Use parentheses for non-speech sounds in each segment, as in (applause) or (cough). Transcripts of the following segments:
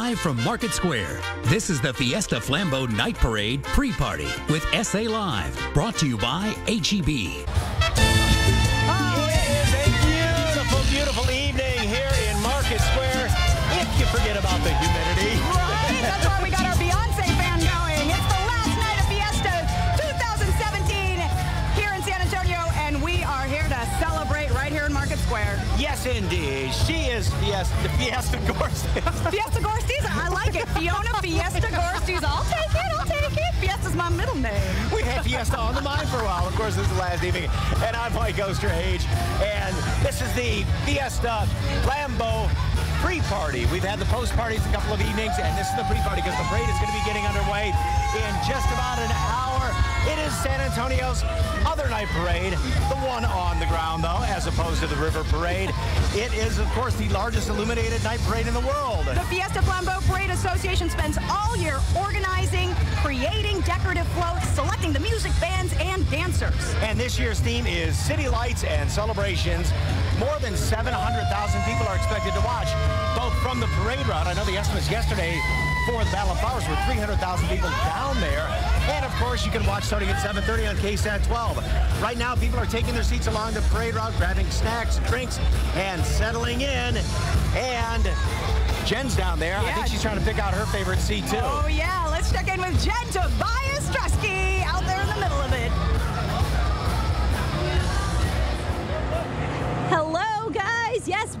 Live from Market Square, this is the Fiesta Flambeau Night Parade pre-party with SA Live, brought to you by HEB. Oh, it is a beautiful, beautiful evening here in Market Square. If you forget about the humidity. Right, that's why we got our Square. Yes, indeed. She is Fiesta, Fiesta Gorst. (laughs) Fiesta Gorsties, I like it. Fiona Fiesta Gorsties, I'll take it, I'll take it. Fiesta's my middle name. we had Fiesta on the mind for a while. Of course, this is the last evening. And I'm Mike Osterhage. And this is the Fiesta Flambeau pre-party. We've had the post-parties a couple of evenings, and this is the pre-party because the parade is going to be getting underway in just about an hour. It is San Antonio's other night parade, the one on the ground, though, as opposed to the river parade. It is, of course, the largest illuminated night parade in the world. The Fiesta Flambeau Parade Association spends all year organizing, creating decorative floats, selecting the music bands and dancers. And this year's theme is City Lights and Celebrations. More than 700,000 people are expected to watch, both from the parade route. I know the estimates yesterday for the Battle of Flowers were 300,000 people down there. And of course, you can watch starting at 7.30 on KSAT 12. Right now, people are taking their seats along the parade route, grabbing snacks, drinks, and settling in. And Jen's down there. I think she's trying to pick out her favorite seat, too. Oh, yeah, let's check in with Jen Tobias Drusky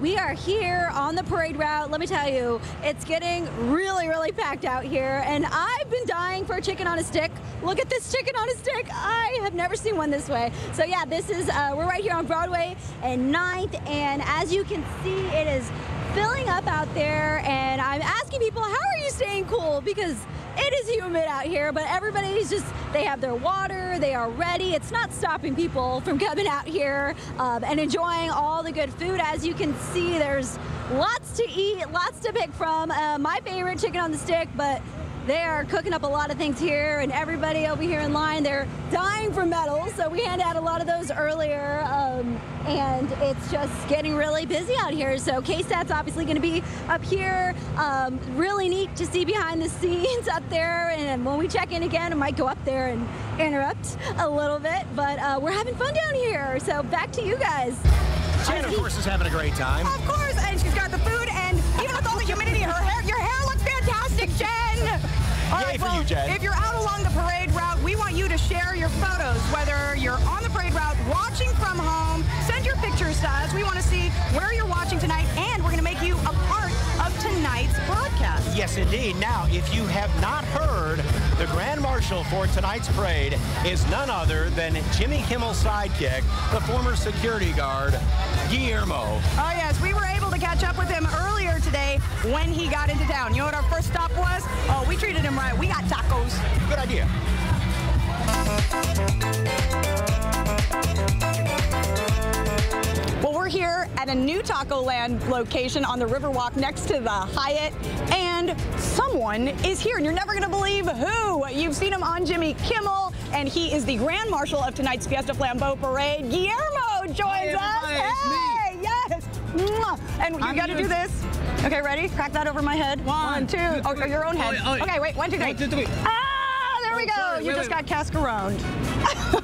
we are here on the parade route. Let me tell you, it's getting really, really packed out here, and I've been dying for a chicken on a stick. Look at this chicken on a stick. I have never seen one this way. So yeah, this is uh, we're right here on Broadway and 9th, and as you can see, it is filling up out there. And I'm asking people, how are you staying cool? Because it is humid out here, but everybody's just, they have their water, they are ready. It's not stopping people from coming out here um, and enjoying all the good food. As you can see, there's lots to eat, lots to pick from. Uh, my favorite chicken on the stick, but they are cooking up a lot of things here, and everybody over here in line, they're dying for medals. So we handed out a lot of those earlier, um, and it's just getting really busy out here. So KSAT's obviously going to be up here. Um, really neat to see behind the scenes up there, and when we check in again, I might go up there and interrupt a little bit. But uh, we're having fun down here. So back to you guys. Jen, of course, is having a great time. Of course, and she's got the food, and even with all the humidity, her hair, your hair looks fantastic, Jen. All Yay right, for well, you, Jen. if you're out along the parade route, we want you to share your photos, whether you're on the parade route, watching from home, send your pictures to us. We want to see where you're watching tonight, and we're going to make you a part of tonight's broadcast. Yes, indeed. Now, if you have not heard, the Grand Marshal for tonight's parade is none other than Jimmy Kimmel's sidekick, the former security guard, Guillermo. Oh, yes, we were able to catch up with him earlier when he got into town. You know what our first stop was? Oh, we treated him right. We got tacos. Good idea. Well, we're here at a new Taco Land location on the Riverwalk next to the Hyatt, and someone is here, and you're never going to believe who. You've seen him on Jimmy Kimmel, and he is the Grand Marshal of tonight's Fiesta Flambeau Parade. Guillermo joins us. everybody, it's me. Hey, yes. Mwah. And you I'm got to do this. Okay, ready? Crack that over my head. One, two. two, Oh, three. your own head. Oh, oh. Okay, wait. One, two, three. One, two, three. Ah, there we go. sorry, you wait, just wait. got cascaroned.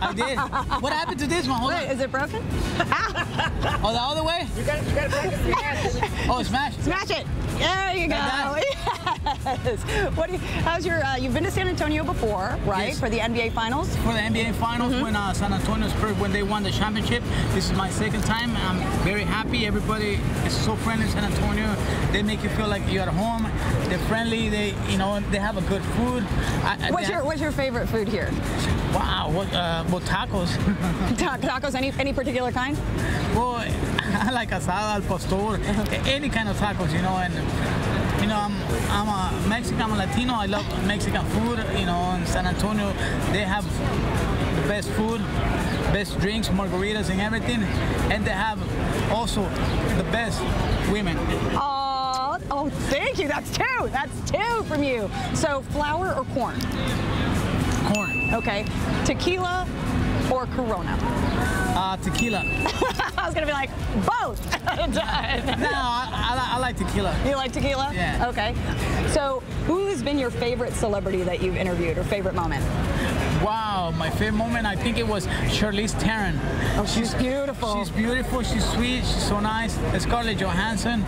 I did. What happened to this one? Hold Wait, on. is it broken? Oh, the other way? You gotta, you got to practice your hands. Oh, smash. Smash it. There you go. Yes. (laughs) What do you, how's your, uh, you've been to San Antonio before, right? Yes. For the NBA Finals? For the NBA Finals, Mm-hmm. when uh, San Antonio Spurs, when they won the championship, this is my second time. I'm very happy. Everybody is so friendly in San Antonio. They make you feel like you're at home. They're friendly. They, you know, they have a good food. I, I- What's your, have- what's your favorite food here? Wow, what, uh, well, tacos. (laughs) (laughs) Ta- tacos, any, any particular kind? well, I like asada, al pastor, any kind of tacos, you know, and you know, I'm I'm a Mexican, I'm a Latino. I love Mexican food. You know, in San Antonio, they have the best food, best drinks, margaritas, and everything, and they have also the best women. Oh, oh, thank you. That's two. That's two from you. So flour or corn? Corn, Okay. Tequila or Corona? Uh, tequila. (laughs) I was gonna be like, both. (laughs) no, I, I, I, like tequila. You like tequila? Yeah. Okay. So, who has been your favorite celebrity that you've interviewed or favorite moment? Wow, my favorite moment, I think it was Charlize Theron. Oh, she's, she's beautiful. She's beautiful, she's sweet, she's so nice. Scarlett Johansson,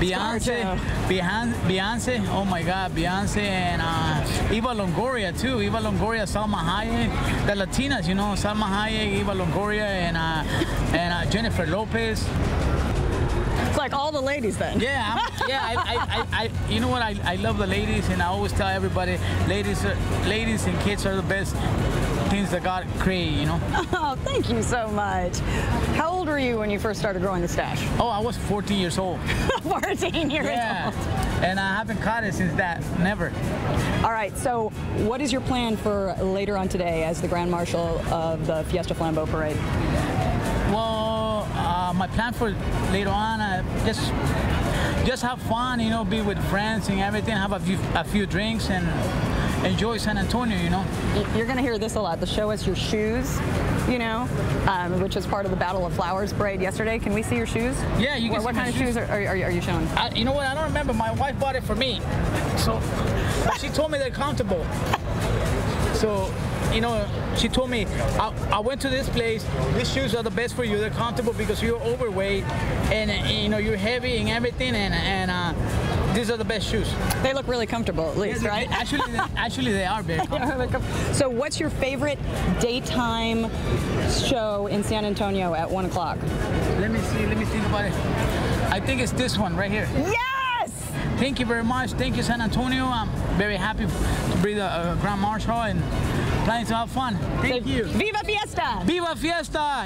Beyonce, Beyonce, oh my God, Beyonce, and uh, Eva Longoria too. Eva Longoria, Salma Hayek, the Latinas, you know, Salma Hayek, Eva Longoria, and, uh, and uh, Jennifer Lopez. It's like all the ladies then. Yeah, I'm, yeah. I, I, I, you know what? I, I love the ladies, and I always tell everybody, ladies, are, ladies and kids are the best things that God created. You know. (laughs) Oh, thank you so much. How old were you when you first started growing the stash? (laughs) Oh, I was 14 years old. (laughs) 14 years yeah. old. And I haven't caught it since that. Never. All right. So, what is your plan for later on today as the Grand Marshal of the Fiesta Flambeau Parade? Well, uh, my plan for later on, uh, just just have fun, you know, be with friends and everything, have a few, a few drinks and enjoy San Antonio, you know. You're going to hear this a lot. The show us your shoes, you know, um, which was part of the Battle of Flowers parade yesterday. Can we see your shoes? Yeah, you can What, what kind shoes. of shoes are, are, are you showing? I, you know what? I don't remember. My wife bought it for me. So she told me they're comfortable. So you know, she told me, I, I, went to this place, these shoes are the best for you, they're comfortable because you're overweight and, and you know, you're heavy and everything and, and uh, these are the best shoes. They look really comfortable at least, yeah, right? Actually, they, actually they (laughs) are very (laughs) comfortable. so what's your favorite daytime show in San Antonio at one o'clock? Let me see, let me think about it. I think it's this one right here. Yes! Thank you very much. Thank you, San Antonio. I'm very happy to be the uh, Grand Marshal and planning to have fun. Thank so, you. Viva Fiesta! Viva Fiesta!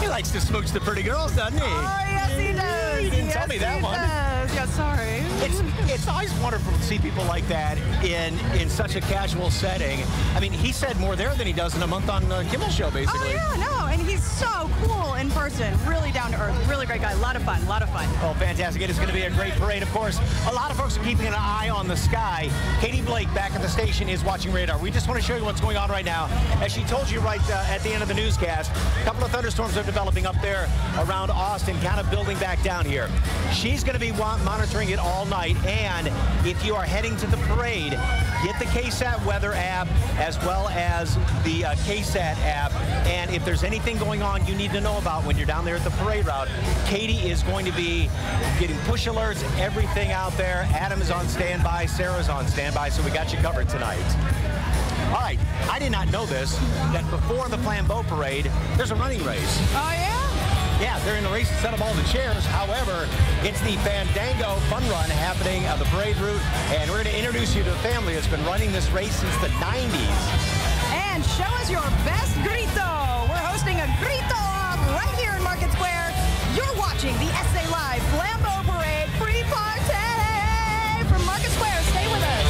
He likes to smooch the pretty girls, doesn't he? Oh, yes, he does. You didn't yes, tell me that one. Does. Yeah, sorry. It's it's always wonderful to see people like that in in such a casual setting. I mean, he said more there than he does in a month on uh, Kimmel Show, basically. Oh yeah, no, and he's so cool in person. Really down to earth. Really great guy. A lot of fun. A lot of fun. Well, fantastic! It is going to be a great parade. Of course, a lot of folks are keeping an eye on the sky. Kaiti Blake back at the station is watching radar. We just want to show you what's going on right now. As she told you right uh, at the end of the newscast, a couple of thunderstorms are developing up there around Austin, kind of building back down here. She's going to be monitoring it all night. And if you are heading to the parade, get the KSAT weather app as well as the uh, KSAT app. And if there's anything going on you need to know about when you're down there at the parade route, Kaiti is going to be getting push alerts, everything out there. Adam is on standby, Sarah's on standby, so we got you covered tonight. All right, I did not know this, that before the Flambeau Parade, there's a running race. Oh, yeah? Yeah, they're in the race to set up all the chairs. However, it's the Fandango Fun Run happening on the parade route, and we're going to introduce you to a family that's been running this race since the 90s. And show us your best grito. Off right here in Market Square. You're watching the SA Live Flambeau Parade pre-party from Market Square. Stay with us.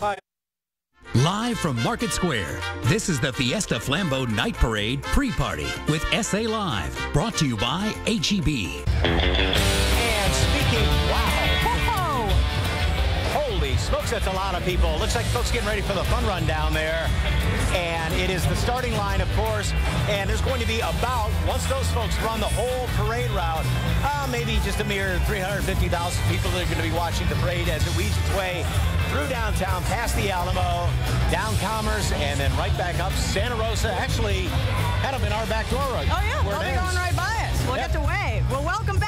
Hi. Live from Market Square, this is the Fiesta Flambeau Night Parade pre-party with SA Live, brought to you by HEB. Smokes, that's a lot of people. Looks like folks getting ready for the fun run down there. And it is the starting line, of course. And there's going to be about, once those folks run the whole parade route, uh, maybe just a mere 350,000 people that are going to be watching the parade as it weaves its way through downtown, past the Alamo, down Commerce, and then right back up Santa Rosa. Actually, kind of in our back door right Oh, yeah. We'll be going right by us. We'll Yep. get to wave. Well, welcome back to the SA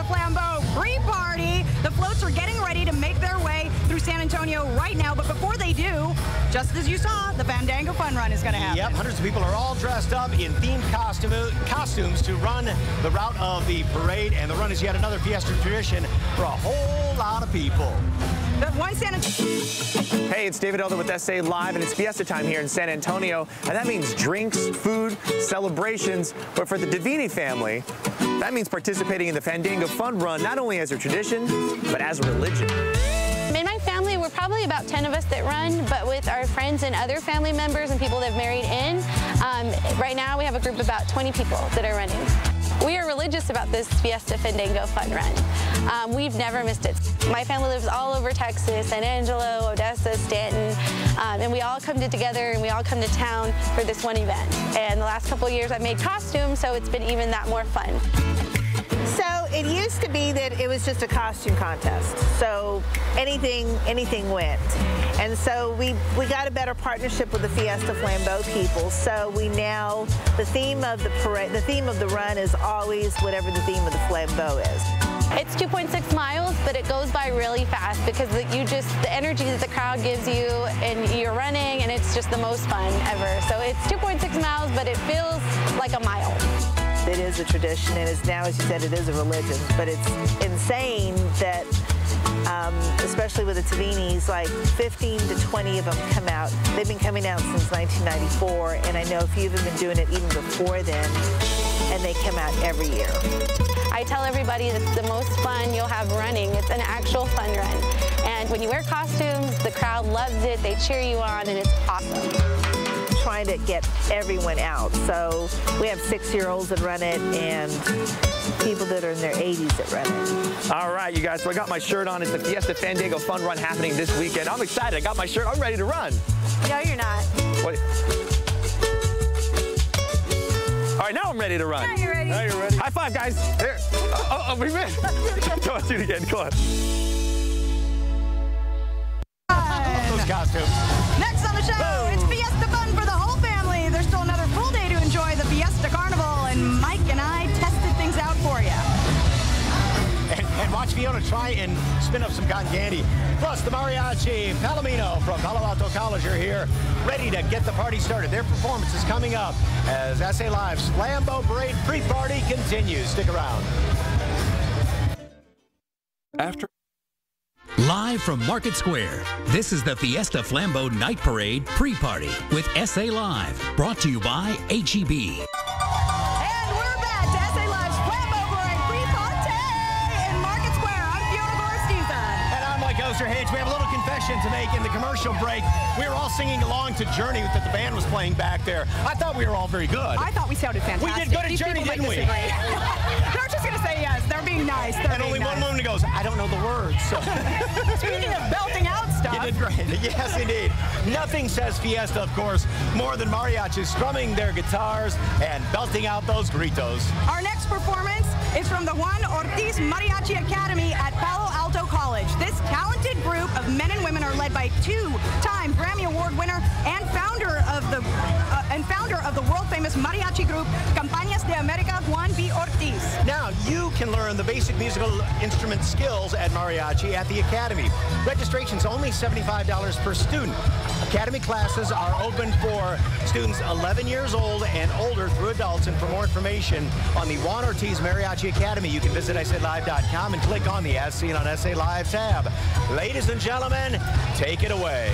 Live Fiesta Flambeau pre-party. The floats are getting ready to make their way through San Antonio right now. But before they do, just as you saw, the Fandango Fun Run is going to happen. Yep, hundreds of people are all dressed up in themed costume, costumes to run the route of the parade, and the run is yet another Fiesta tradition for a whole lot of people. But one San Antonio. Hey, it's David Elder with SA Live, and it's Fiesta time here in San Antonio, and that means drinks, food, celebrations. But for the Davini family, that means participating in the Fandango Fun Run not only as a tradition, but as a religion. In my family, we're probably about 10 of us that run, but with our friends and other family members and people that have married in, um, right now we have a group of about 20 people that are running. We are religious about this Fiesta Fandango Fun Run. Um, we've never missed it. My family lives all over Texas, San Angelo, Odessa, Stanton, um, and we all come together and we all come to town for this one event. And the last couple years I've made costumes, so it's been even that more fun. So it used to be that it was just a costume contest. So anything anything went. And so we we got a better partnership with the Fiesta Flambeau people. So we now the theme of the parade the theme of the run is always whatever the theme of the Flambeau is. It's 2.6 miles, but it goes by really fast because you just, the energy that the crowd gives you and you're running and it's just the most fun ever. So it's 2.6 miles, but it feels like a mile. It is a tradition and it's now, as you said, it is a religion, but it's insane that um, especially with the Tavinis, like 15 to 20 of them come out. They've been coming out since 1994, and I know a few of them have been doing it even before then, and they come out every year. I tell everybody it's the most fun you'll have running. It's an actual fun run. And when you wear costumes, the crowd loves it, they cheer you on, and it's awesome trying to get everyone out. So we have six-year-olds that run it and people that are in their 80s that run it. All right, you guys, so I got my shirt on. It's the Fiesta Fandango Fun Run happening this weekend. I'm excited. I got my shirt. I'm ready to run. No, you're not. What? All right, now I'm ready to run. Now you're ready. Now you're ready. High five, guys. Here. Oh, oh, we missed. Come on, do it again. Come on. Those costumes. Next on the show, Boom. it's Fiesta Fun for the whole family. There's still another full day to enjoy the Fiesta Carnival, and Mike and I tested things out for you. And, and, watch Fiona try and spin up some cotton candy. Plus, the mariachi Palomino from Palo Alto College are here, ready to get the party started. Their performance is coming up as SA Live's Flambeau Parade pre-party continues. Stick around. After Live from Market Square, this is the Fiesta Flambeau Night Parade pre-party with SA Live, brought to you by HEB. And we're back to SA Live's Flambeau Parade pre-party in Market Square. I'm Fiona Gorostiza. And I'm Mike Osterhage. We have a little confession to make in the commercial break. We were all singing along to Journey that the band was playing back there. I thought we were all very good. I thought we sounded fantastic. We did good at These Journey, didn't we? (laughs) They're just going to say yes. They're being nice. They're and only nice. one woman goes, I don't know the words. So. (laughs) Speaking of belting out stuff. You did great. (laughs) Yes, indeed. Nothing says fiesta, of course, more than mariachis strumming their guitars and belting out those gritos. Our next performance is from the Juan Ortiz Mariachi Academy at Palo Alto College. This talented group of men and women are led by two-time Grammy Award winner and founder of the uh, and founder of the world-famous mariachi group Campanas de America, Juan B. Ortiz. Now you can learn the basic musical instrument skills at mariachi at the Academy. Registration's only $75 per student. Academy classes are open for students 11 years old and older through adults. And for more information on the Juan Ortiz Mariachi Academy, you can visit SALive.com and click on the As Seen on SA Live tab. Ladies and gentlemen, take it away.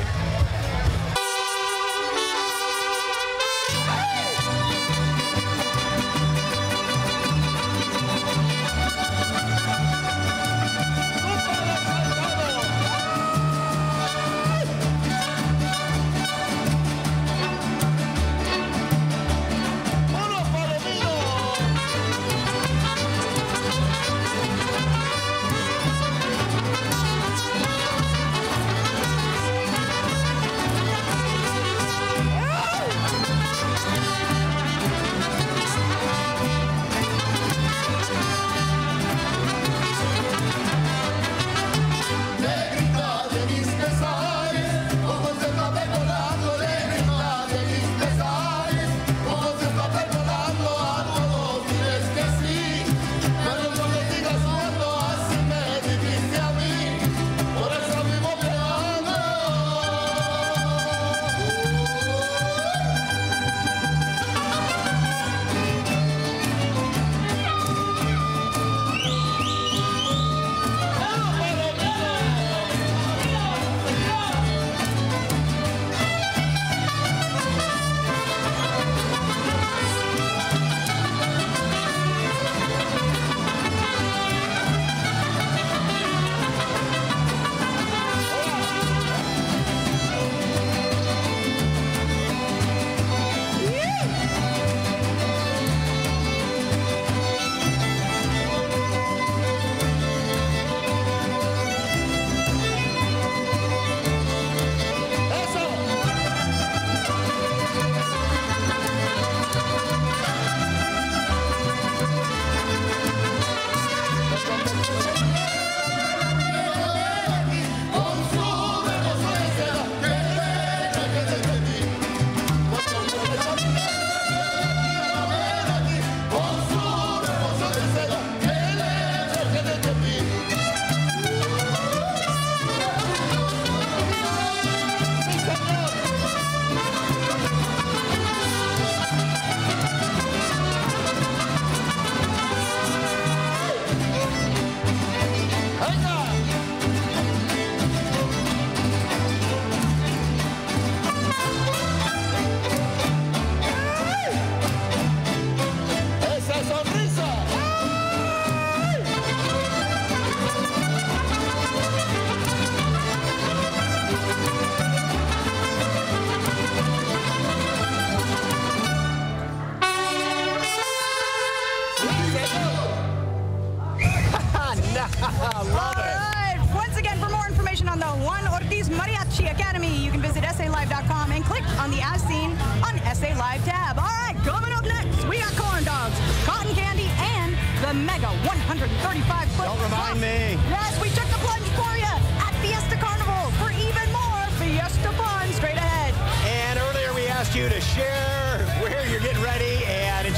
I (laughs) love All it. Once again, for more information on the Juan Ortiz Mariachi Academy, you can visit SALive.com and click on the As Seen on SA Live tab. All right, coming up next, we got corn dogs, cotton candy, and the mega 135-foot Don't remind me. Yes, we took the plunge for you at Fiesta Carnival for even more Fiesta fun straight ahead. And earlier we asked you to share where you're getting ready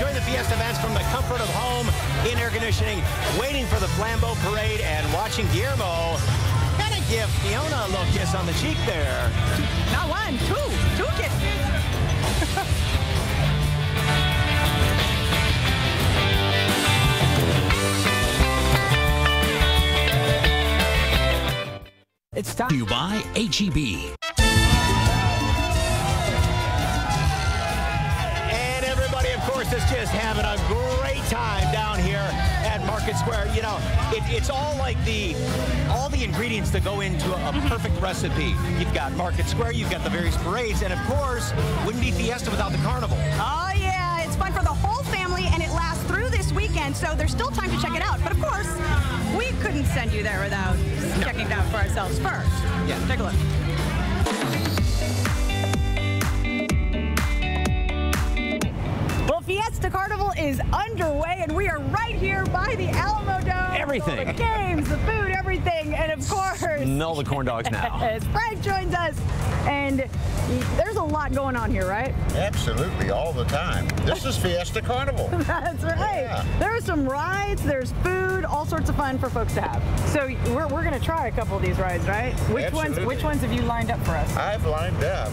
and enjoy the Fiesta events from the comfort of home in air conditioning, waiting for the Flambeau Parade and watching Guillermo kind of give Fiona a little kiss on the cheek there. Not one, two, two kisses. It's time. To you by HEB. Course, is just having a great time down here at Market Square. You know, it, it's all like the all the ingredients that go into a, a perfect recipe. You've got Market Square, you've got the various parades, and of course, wouldn't be Fiesta without the carnival. Oh, yeah, it's fun for the whole family, and it lasts through this weekend, so there's still time to check it out. But of course, we couldn't send you there without checking it out for ourselves first. Yeah. Take a look. Fiesta Carnival is underway, and we are right here by the Alamo Dome. Everything. The games, the food, of course, Smell the corn dogs now. (laughs) as Frank joins us, and there's a lot going on here, right? Absolutely, all the time. This is Fiesta Carnival. (laughs) That's right. Yeah. There are some rides, there's food, all sorts of fun for folks to have. So we're, we're going to try a couple of these rides, right? Which ones Which ones have you lined up for us? I've lined up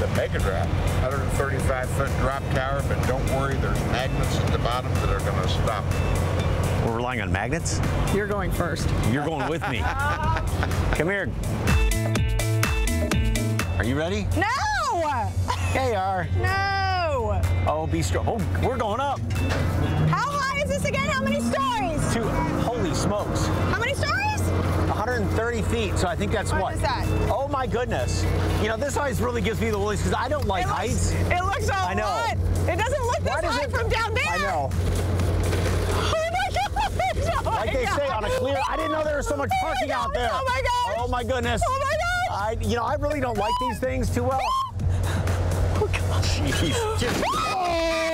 the Mega Drop, 135 foot drop tower, but don't worry, there's magnets at the bottom that are going to stop. We're relying on magnets. You're going first. You're going with me. (laughs) Come here. Are you ready? No! KR. No! Oh, be strong. Oh, we're going up. How high is this again? How many stories? Two. Holy smokes. How many stories? 130 feet, so I think that's What what? is that? Oh my goodness. You know, this always really gives me the willies because I don't like It looks, heights. it looks a I know. lot. It doesn't look this Why high it- from down there. I know. Oh my gosh! Oh my Like they say on a clear, I didn't know there was so much Oh parking out there. Oh my gosh! Oh my goodness. Oh my gosh! I, you know, I really don't like these things too well. Oh gosh! Jeez. Just- (laughs) Why oh!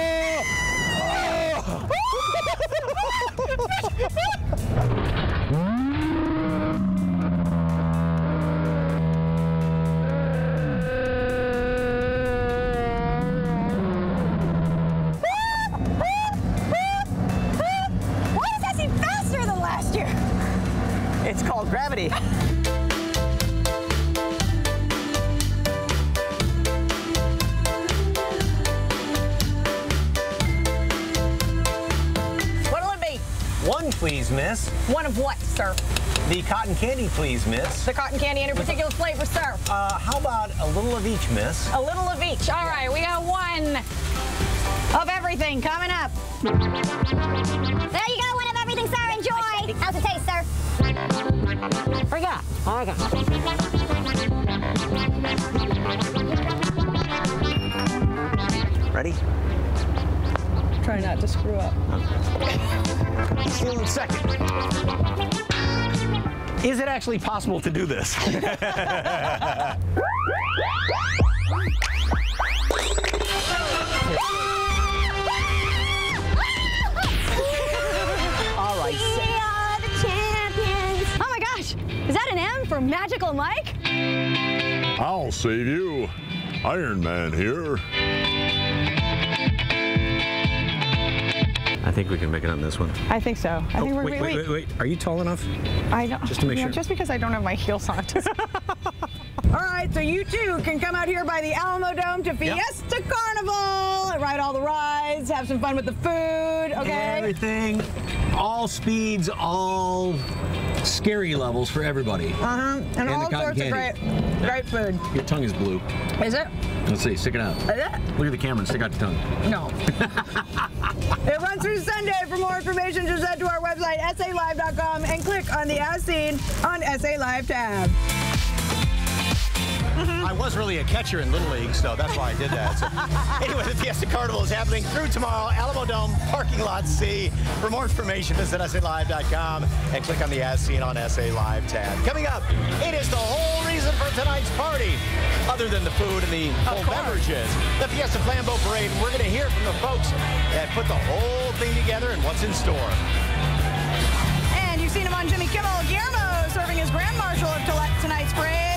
Please, miss. One of what, sir? The cotton candy, please, miss. The cotton candy, any particular flavor, sir? Uh, how about a little of each, miss? A little of each. All right, we got one of everything coming up. There you go, one of everything, sir. Enjoy. How's it taste, sir? Bring it up. Okay. Ready? Try not to screw up. Stealing second. Is it actually possible to do this? (laughs) All right. We are the champions. Oh my gosh, is that an M for Magical Mike? I'll save you. Iron Man here. I think we can make it on this one. I think so. I oh, think we're Oh, wait, wait, wait, wait. Are you tall enough? I don't. Just to make (laughs) you know, sure. Just because I don't have my heels on. (laughs) all right, so you too can come out here by the Alamo Dome to Fiesta Carnival, ride all the rides, have some fun with the food. Okay. Everything, all speeds, all scary levels for everybody. Uh huh. And, And all sorts of great, great food. Your tongue is blue. Is it? Let's see, stick it out. Is it? Look at the camera and stick out your tongue. No. (laughs) it runs through Sunday. For more information, just head to our website, salive.com, and click on the As Seen on SA Live tab. I was really a catcher in Little League, so that's why I did that. So, (laughs) anyway, the Fiesta Carnival is happening through tomorrow, Alamo Dome, parking lot C. For more information, visit SALive.com and click on the As Seen on SA Live tab. Coming up, it is the whole reason for tonight's party, other than the food and the cold beverages. The Fiesta Flambeau Parade, we're going to hear from the folks that put the whole thing together and what's in store. And you've seen him on Jimmy Kimmel. Guillermo serving as Grand Marshal of tonight's parade.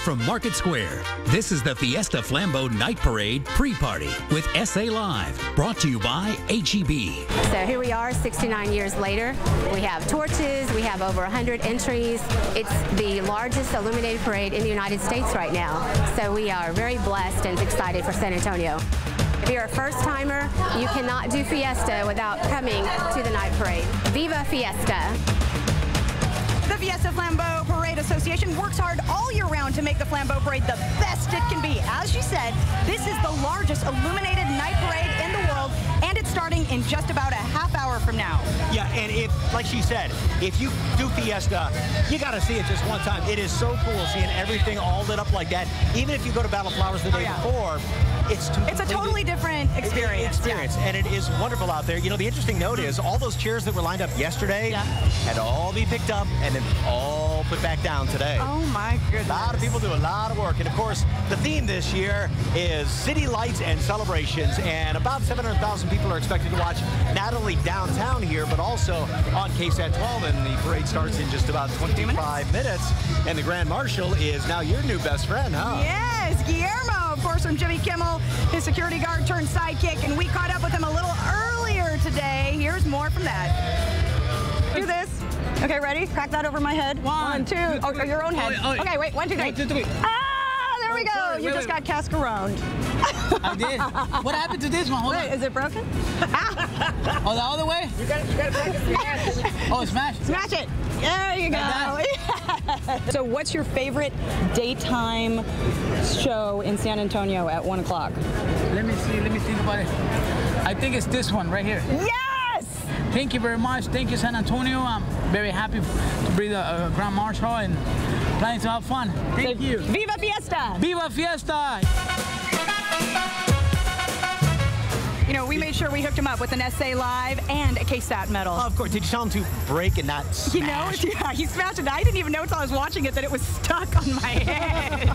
Live from Market Square, this is the Fiesta Flambeau Night Parade pre-party with SA Live, brought to you by HEB. So here we are 69 years later. We have torches, we have over 100 entries. It's the largest illuminated parade in the United States right now. So we are very blessed and excited for San Antonio. If you're a first timer, you cannot do Fiesta without coming to the night parade. Viva Fiesta! The Fiesta Flambeau Parade Association works hard all year round to make the Flambeau Parade the best it can be. As she said, this is the largest illuminated night parade in the world, it's starting in just about a half hour from now. Yeah, and if, like she said, if you do Fiesta, you got to see it just one time. It is so cool seeing everything all lit up like that. Even if you go to Battle Flowers the oh, day before, it's It's a totally different experience. experience, and it is wonderful out there. You know, the interesting note is all those chairs that were lined up yesterday had to all be picked up and then all put back down today. Oh my goodness. A lot of people do a lot of work. And of course, the theme this year is city lights and celebrations. And about 700,000 people are expected to watch not only downtown here, but also on KSAT 12. And the parade starts in just about 25 minutes. And the Grand Marshal is now your new best friend, huh? Yes, Guillermo, of course, from Jimmy Kimmel, his security guard turned sidekick, and we caught up with him a little earlier today. Here's more from that. Do this. Okay, ready? Crack that over my head. One, two. Oh, oh, your own head. Oh, oh. Okay, wait. One, two, three. One, two, three. Ah, there we Oh, you wait, just wait. got cascaroned. (laughs) I did. What happened to this one? Hold Wait, on. is it broken? (laughs) Oh, the other way? You gotta, you gotta practice (laughs) Oh, smash. Smash it. There you go. so, what's your favorite daytime show in San Antonio at one o'clock? Let me see. Let me think about it. I think it's this one right here. Yes. Thank you very much. Thank you, San Antonio. I'm very happy to be the uh, Grand Marshal and planning to have fun. Thank you. Viva Fiesta! Viva Fiesta! You know, we made sure we hooked him up with an SA Live and a KSAT medal. Oh, of course. Did you tell him to break and not smash? You know, (laughs) yeah, he smashed it. I didn't even know until I was watching it that it was stuck on my (laughs) head.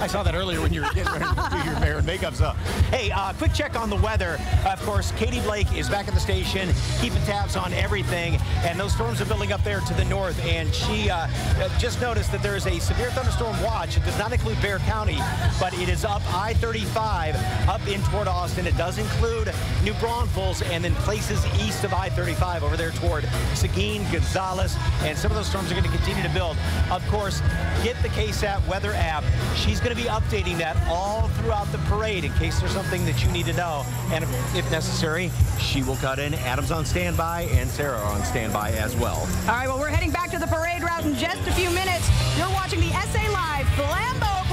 I saw that earlier when you were getting ready to do your hair and makeup. So, hey, uh, quick check on the weather. Of course, Kaiti Blake is back at the station, keeping tabs on everything. And those storms are building up there to the north. And she uh, uh, just noticed that there is a severe thunderstorm watch. It does not include Bexar County, but it is up I-35 up in toward Austin. It does include New Braunfels and then places east of I-35 over there toward Seguin, Gonzales, and some of those storms are going to continue to build. Of course, get the KSAT weather app. She's going to be updating that all throughout the parade in case there's something that you need to know. And if, if necessary, she will cut in. Adam's on standby and Sarah on standby as well. All right, well, we're heading back to the parade route in just a few minutes. You're watching the SA Live Flambeau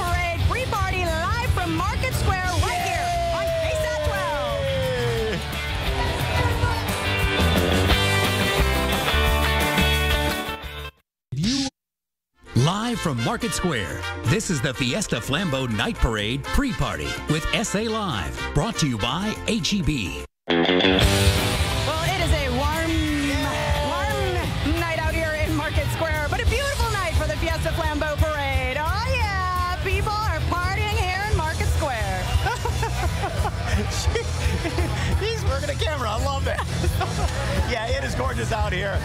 from Market Square, this is the Fiesta Flambeau Night Parade pre-party with SA Live, brought to you by HEB. Well, it is a warm, warm night out here in Market Square, but a beautiful night for the Fiesta Flambeau Parade. Oh, yeah, people are partying here in Market Square. (laughs) (laughs) He's working a camera. I love that. (laughs) yeah, it is gorgeous out here.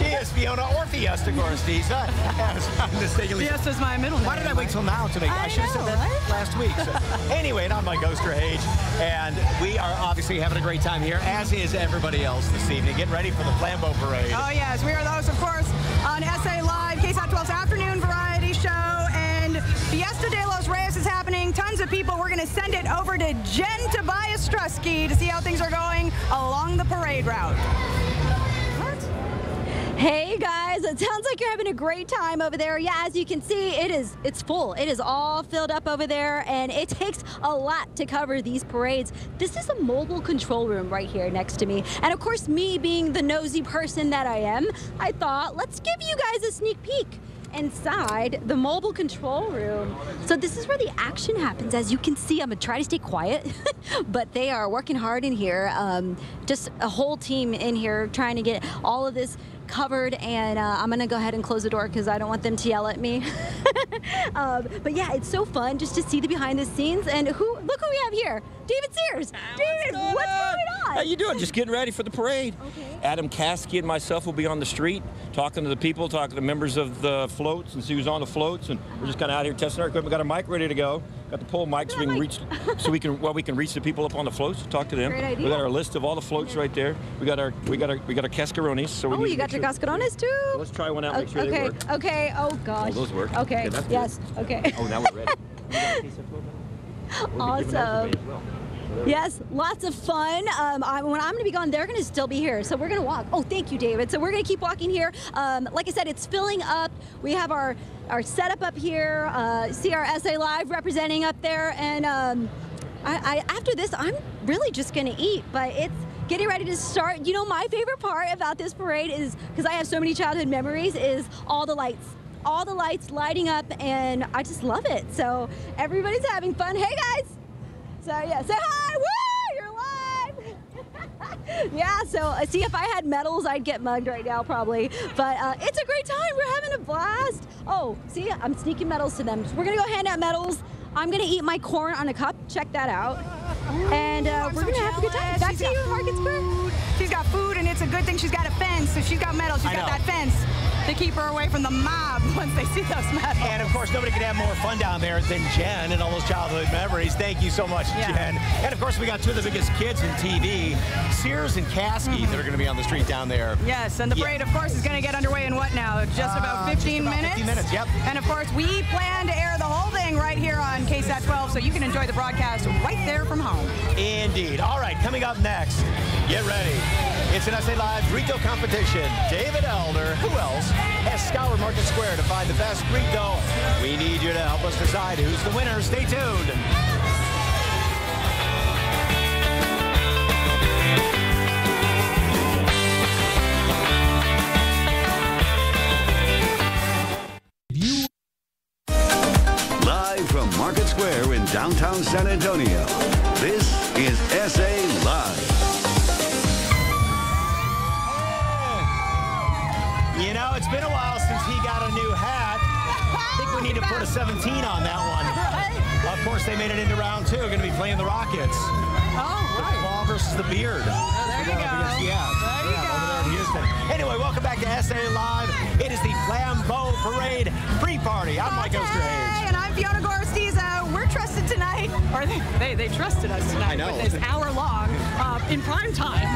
She is Fiona or Fiesta I'm mistakenly. Fiesta's my middle name. Why did I wait till now to make? I, I should have said that right? last week. So, (laughs) anyway, and I'm Mike Osterhage, and we are obviously having a great time here, as is everybody else this evening. Getting ready for the Flambeau Parade. Oh, yes. We are the hosts, of course, on SA Live, KSAT 12's afternoon variety show. And Fiesta de los Reyes is happening. Tons of people. We're going to send it over to Jen Tobias Strusky to see how things are going along the parade route. Hey guys, it sounds like you're having a great time over there. Yeah, as you can see, it is it's full. It is all filled up over there and it (laughs) takes a lot to cover these parades. This is a mobile control room right here next to me. And of course, me being the nosy person that I am, I thought, let's give you guys a sneak peek inside the mobile control room. So this is where the action happens. As you can see, I'm gonna try to stay quiet, (laughs) but they are working hard in here. Um, just a whole team in here trying to get all of this covered and uh, I'm gonna go ahead and close the door because I don't want them to yell at me. (laughs) um, but yeah, it's so fun just to see the behind the scenes and who look who we have here, David Sears. David, what's going on? How you doing? Just getting ready for the parade. Okay. Adam Caskey and myself will be on the street talking to the people, talking to members of the floats and see who's on the floats. And we're just kind of out here testing our equipment. We got our mic ready to go. Got the pole mic so we can reach, so we can well we can reach the people up on the floats, talk to them. Great idea. We got our list of all the floats right there. We got our we got our we got our cascarones. So we Oh, you got your sure- cascarones too? Let's try one out. Make sure okay, they work. okay. Oh gosh. Oh, those work. Okay. Okay, that's good. yes. Okay. Oh, now we're ready. (laughs) We'll be giving those away awesome. Yes, lots of fun. Um, I, when I'm going to be gone, they're going to still be here. So we're going to walk. Oh, thank you, David. So we're going to keep walking here. Um, like I said, it's filling up. We have our our setup up here. Uh, see our SA Live representing up there. And um, I, I, after this, I'm really just going to eat. But it's getting ready to start. You know, my favorite part about this parade is because I have so many childhood memories. Is all the lights. All the lights lighting up, and I just love it. So everybody's having fun. Hey guys! So yeah, say hi! Woo! You're live! (laughs) yeah, so uh, see if I had medals, I'd get mugged right now probably. But uh, it's a great time. We're having a blast. Oh, see, I'm sneaking medals to them. We're gonna go hand out medals. I'm gonna eat my corn on a cup. Check that out. And uh, we're gonna have a good time. Back to you, Market Square. She's got food, and it's a good thing she's got a fence. So she's got medals. She's I got know. that fence to keep her away from the mob (laughs) once they see those medals. And of course, nobody could have more fun down there than Jen and all those childhood memories. Thank you so much, Yeah. Jen. And of course, we got two of the biggest kids in TV, Sears and Caskey, that are going to be on the street down there. Yes, and the Yeah. parade, of course, is going to get underway in what now? Just about Uh, 15 just about minutes? 15 minutes, yep. And of course, we plan to air the whole thing right here on KSAT 12, so you can enjoy the broadcast right there from home. Indeed. All right, coming up next, get ready. It's an SA Live burrito competition. David Elder, who else, has scoured Market Square to find the best burrito. We need you to help us decide who's the winner. Stay tuned. Square in downtown San Antonio, this is SA Live. Oh. You know, it's been a while since he got a new hat. I think we need to put a 17 on that one. (laughs) Of course, they made it into round two. Going to be playing the Rockets. Oh, right. The claw versus the beard. there you go. Yeah. There you yeah, over there in Houston. Anyway, welcome back to SA Live. It is the Flambeau Parade pre-party. I'm Mike Hey, Osterhage. and I'm Fiona Gorostiza. We're trusted tonight, or they, they, they trusted us tonight I know. with this hour long uh, in prime time.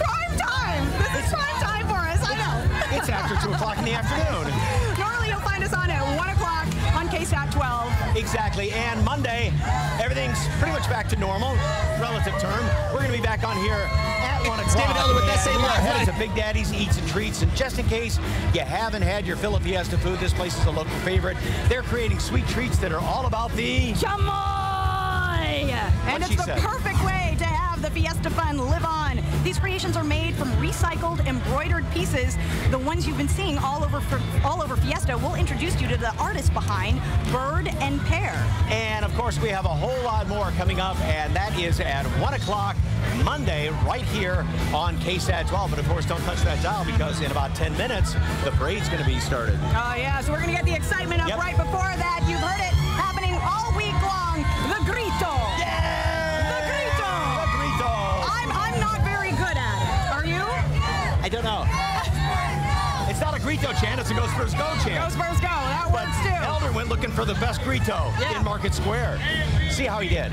Prime time! This is prime time for us, I know. It's after 2 o'clock in the afternoon. (laughs) Normally you'll find us on at 1 o'clock KSAT 12. Exactly. And Monday, everything's pretty much back to normal, relative term. We're going to be back on here at 1 o'clock. David Elder with And SA we are Live. headed to Big Daddy's Eats and Treats. And just in case you haven't had your Philip Fiesta food, this place is a local favorite. They're creating sweet treats that are all about the... Chamoy! And it's the say? perfect way to have the Fiesta Fun live on. These creations are made from recycled, embroidered pieces. The ones you've been seeing all over for, all over Fiesta. We'll introduce you to the artist behind Bird and Pear. And of course, we have a whole lot more coming up, and that is at 1 o'clock Monday, right here on KSAT 12. But of course, don't touch that dial because in about 10 minutes, the parade's going to be started. Oh yeah, so we're gonna get the excitement up Yep. right before that. You've heard it happening all week long. The grito. I don't know. It's not a Grito chant, it's a Go Spurs Go chant. Go Spurs go. That But works too. Elder went looking for the best Grito Yeah. in Market Square. See how he did.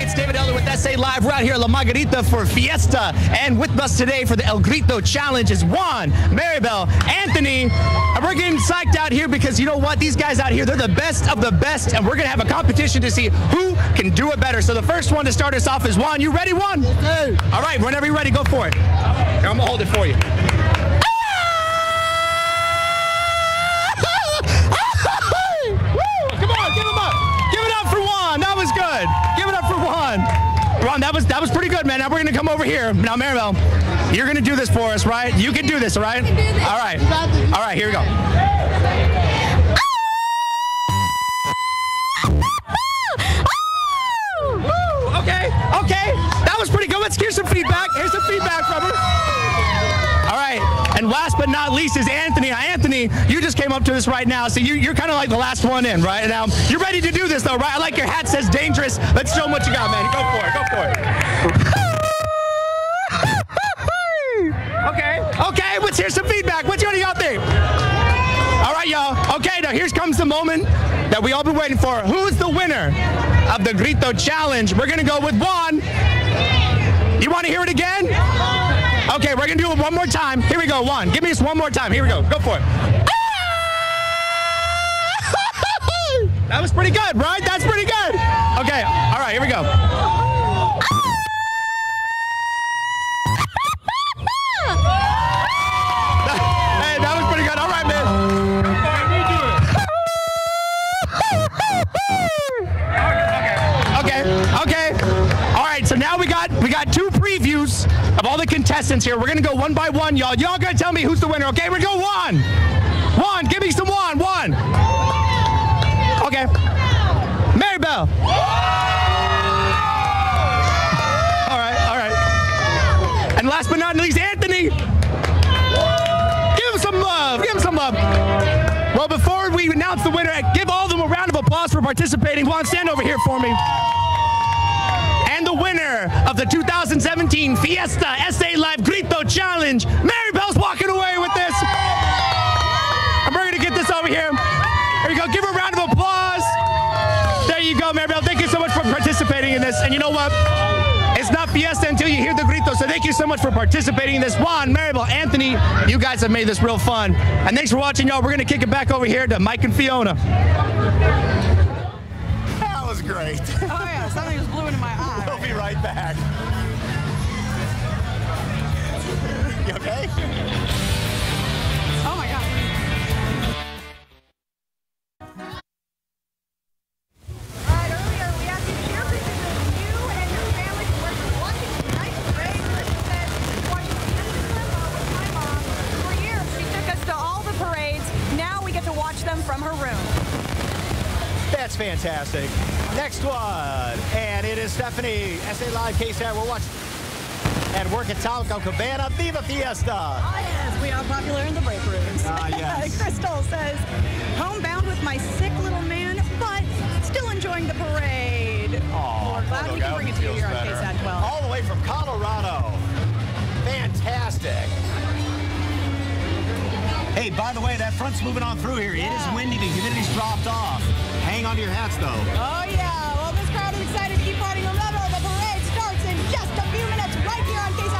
It's David Elder with SA Live. We're out here at La Margarita for Fiesta. And with us today for the El Grito Challenge is Juan, Maribel, Anthony. And we're getting psyched out here because you know what? These guys out here, they're the best of the best. And we're going to have a competition to see who can do it better. So the first one to start us off is Juan. You ready, Juan? Okay. All right, whenever you're ready, go for it. I'm going to hold it for you. Ron, that was that was pretty good, man. Now we're gonna come over here. Now, Maribel, you're gonna do this for us, right? You can do this, all right? All right. All right, here we go. (laughs) Okay, okay. That was pretty good. Let's hear some feedback. Here's some feedback from her. All right. And last but not least is Anthony. Now, Anthony, you just came up to this right now, so you, you're kind of like the last one in, right? Now, you're ready to do this, though, right? I like your hat says dangerous. Let's show them what you got, man. Go for it. Go for it. (laughs) Okay. Okay, let's hear some feedback. What, do y'all think? All right, y'all. Okay, now here comes the moment that we all been waiting for. Who's the winner of the Grito Challenge? We're gonna go with Juan. You want to hear it again? Okay, we're gonna do it one more time. Here we go. Juan. give me this one more time. Here we go. Go for it. (laughs) That was pretty good, right? That's pretty good. Okay. All right. Here we go. (laughs) Hey, that was pretty good. All right, man. Okay, okay. So now we got we got two previews of all the contestants here. We're gonna go one by one, y'all. Y'all gotta tell me who's the winner, okay? We're gonna go one. Juan, give me some one, one. Okay. Maribel. All right, all right. And last but not least, Anthony. Give him some love. Give him some love. Well, before we announce the winner, give all of them a round of applause for participating. Juan, stand over here for me. And the winner of the 2017 Fiesta SA Live Grito Challenge, Maribel's walking away with this. And we're going to get this over here. There you go. Give her a round of applause. There you go, Maribel. Thank you so much for participating in this. And you know what? It's not Fiesta until you hear the grito. So thank you so much for participating in this. Juan, Maribel, Anthony, you guys have made this real fun. And thanks for watching, y'all. We're going to kick it back over here to Mike and Fiona. That was great. (laughs) fantastic. Next one, and it is Stephanie, SA Live KSAT. We're watching and work at Taco Cabana. Viva Fiesta! Ah, yes, we are popular in the break rooms. Ah, (laughs) yes. Crystal says, homebound with my sick little man, but still enjoying the parade. Aw, We're glad we can bring it to you here on better. KSAT 12. All the way from Colorado. Fantastic. Hey, by the way, that front's moving on through here. It is windy. The humidity's dropped off hang on to your hats, though. Oh, yeah. Well, this crowd is excited to keep partying. Remember, the parade starts in just a few minutes right here on KSAT.